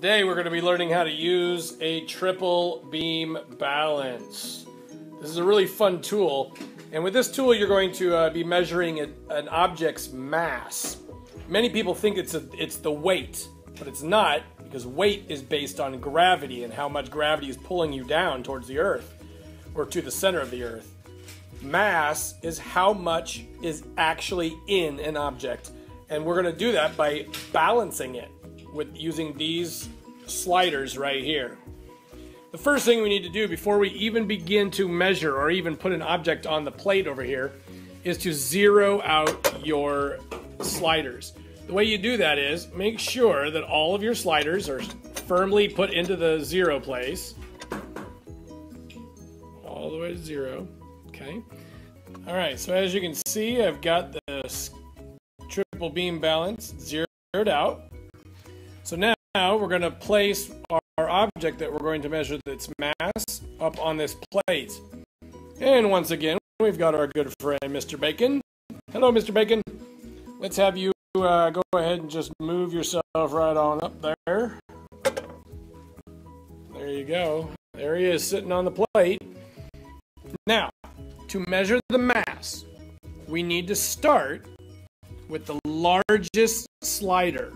Today we're going to be learning how to use a triple beam balance. This is a really fun tool and with this tool you're going to uh, be measuring a, an object's mass. Many people think it's, a, it's the weight, but it's not because weight is based on gravity and how much gravity is pulling you down towards the earth or to the center of the earth. Mass is how much is actually in an object and we're going to do that by balancing it with using these sliders right here. The first thing we need to do before we even begin to measure or even put an object on the plate over here is to zero out your sliders. The way you do that is make sure that all of your sliders are firmly put into the zero place. All the way to zero. Okay. All right, so as you can see, I've got the triple beam balance zeroed out. So now we're going to place our object that we're going to measure its mass up on this plate. And once again, we've got our good friend Mr. Bacon. Hello, Mr. Bacon. Let's have you uh, go ahead and just move yourself right on up there. There you go. There he is sitting on the plate. Now, to measure the mass, we need to start with the largest slider.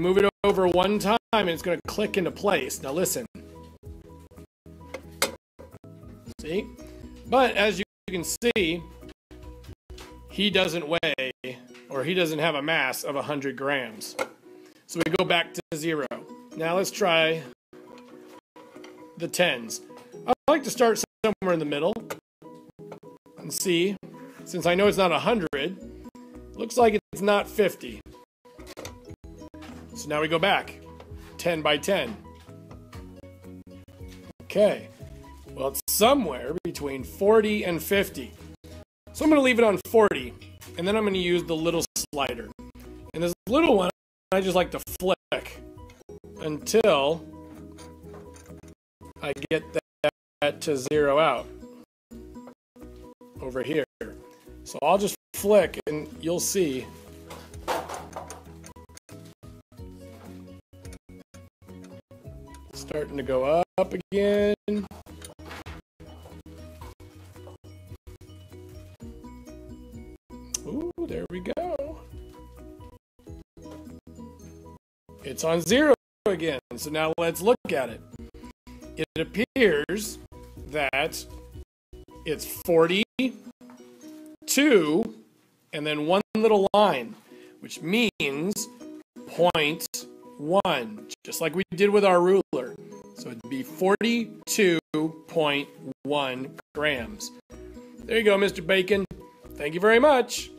Move it over one time and it's going to click into place. Now listen. See? But as you can see, he doesn't weigh or he doesn't have a mass of 100 grams. So we go back to zero. Now let's try the tens. I like to start somewhere in the middle and see, since I know it's not 100, looks like it's not 50. So now we go back 10 by 10. Okay, well, it's somewhere between 40 and 50. So I'm going to leave it on 40, and then I'm going to use the little slider. And this little one, I just like to flick until I get that to zero out over here. So I'll just flick and you'll see starting to go up again. Ooh, there we go. It's on zero again. So now let's look at it. It appears that it's 42 and then one little line, which means point one, just like we did with our ruler. So it'd be 42.1 grams. There you go, Mr. Bacon. Thank you very much.